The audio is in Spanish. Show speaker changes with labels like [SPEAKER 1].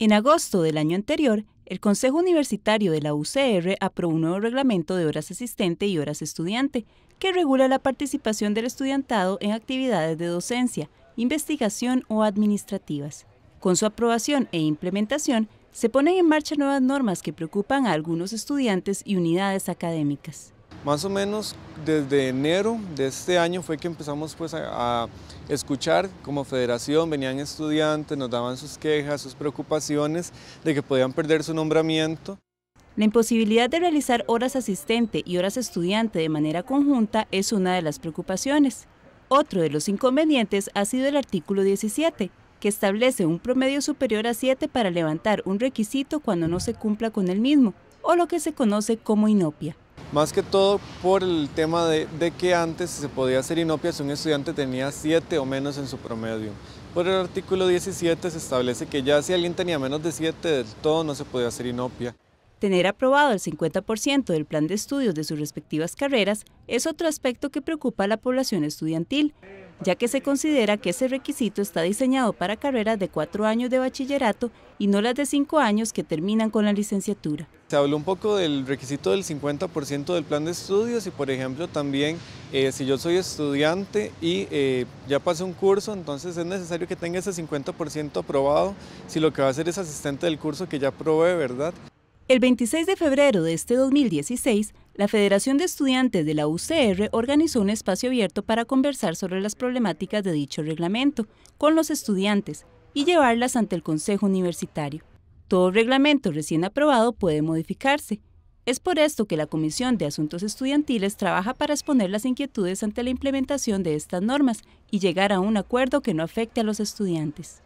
[SPEAKER 1] En agosto del año anterior, el Consejo Universitario de la UCR aprobó un nuevo reglamento de horas asistente y horas estudiante, que regula la participación del estudiantado en actividades de docencia, investigación o administrativas. Con su aprobación e implementación, se ponen en marcha nuevas normas que preocupan a algunos estudiantes y unidades académicas.
[SPEAKER 2] Más o menos desde enero de este año fue que empezamos pues a, escuchar como federación, venían estudiantes, nos daban sus quejas, sus preocupaciones de que podían perder su nombramiento.
[SPEAKER 1] La imposibilidad de realizar horas asistente y horas estudiante de manera conjunta es una de las preocupaciones. Otro de los inconvenientes ha sido el artículo 17, que establece un promedio superior a 7 para levantar un requisito cuando no se cumpla con el mismo, o lo que se conoce como inopia.
[SPEAKER 2] Más que todo por el tema de, que antes se podía hacer inopia si un estudiante tenía 7 o menos en su promedio. Por el artículo 17 se establece que ya si alguien tenía menos de 7 del todo no se podía hacer inopia.
[SPEAKER 1] Tener aprobado el 50% del plan de estudios de sus respectivas carreras es otro aspecto que preocupa a la población estudiantil, ya que se considera que ese requisito está diseñado para carreras de cuatro años de bachillerato y no las de cinco años que terminan con la licenciatura.
[SPEAKER 2] Se habló un poco del requisito del 50% del plan de estudios y por ejemplo también eh, si yo soy estudiante y eh, ya pasé un curso, entonces es necesario que tenga ese 50% aprobado si lo que va a hacer es asistente del curso que ya probé, ¿verdad?
[SPEAKER 1] El 26 de febrero de este 2016, la Federación de Estudiantes de la UCR organizó un espacio abierto para conversar sobre las problemáticas de dicho reglamento con los estudiantes y llevarlas ante el Consejo Universitario. Todo reglamento recién aprobado puede modificarse. Es por esto que la Comisión de Asuntos Estudiantiles trabaja para exponer las inquietudes ante la implementación de estas normas y llegar a un acuerdo que no afecte a los estudiantes.